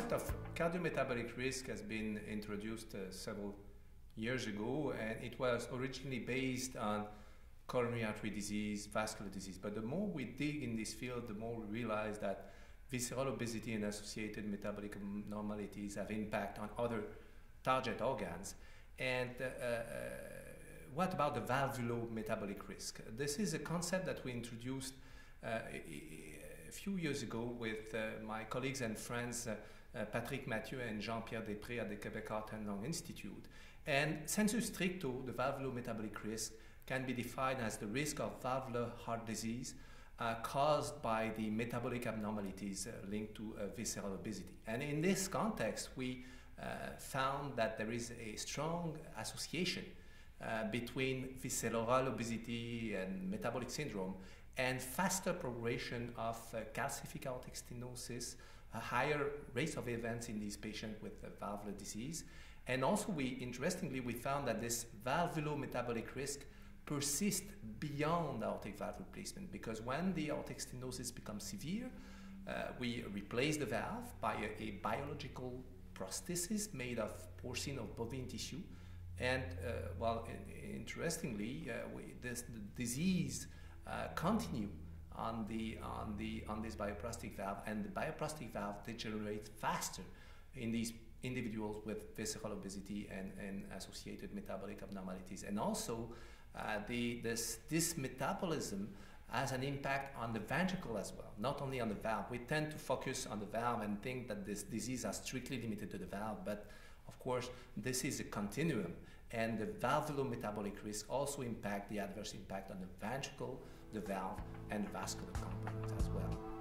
concept of cardiometabolic risk has been introduced uh, several years ago, and it was originally based on coronary artery disease, vascular disease. But the more we dig in this field, the more we realize that visceral obesity and associated metabolic abnormalities have impact on other target organs. And uh, uh, what about the valvulometabolic risk? This is a concept that we introduced uh, a few years ago with uh, my colleagues and friends uh, uh, Patrick Mathieu and Jean-Pierre Després at the Quebec Heart and Lung Institute. And sensu stricto, the valvulometabolic risk can be defined as the risk of valvular heart disease uh, caused by the metabolic abnormalities uh, linked to uh, visceral obesity. And in this context, we found that there is a strong association between visceral obesity and metabolic syndrome and faster progression of uh, calcific aortic stenosis, a higher rate of events in these patients with uh, valvular disease. And also, we interestingly, we found that this valvulometabolic risk persists beyond aortic valve replacement because when the aortic stenosis becomes severe, uh, we replace the valve by a, a, biological prosthesis made of porcine of bovine tissue. And, uh, well, interestingly, uh, we, this, the disease uh, continue on the on the on this bioprosthetic valve, and the bioprosthetic valve degenerates faster in these individuals with visceral obesity and, and associated metabolic abnormalities. And also, uh, the, this, this metabolism has an impact on the ventricle as well, not only on the valve. We tend to focus on the valve and think that this disease is strictly limited to the valve, but of course, this is a continuum, and the valvulometabolic risk also impact the adverse impact on the ventricle, the valve, and the vascular component as well.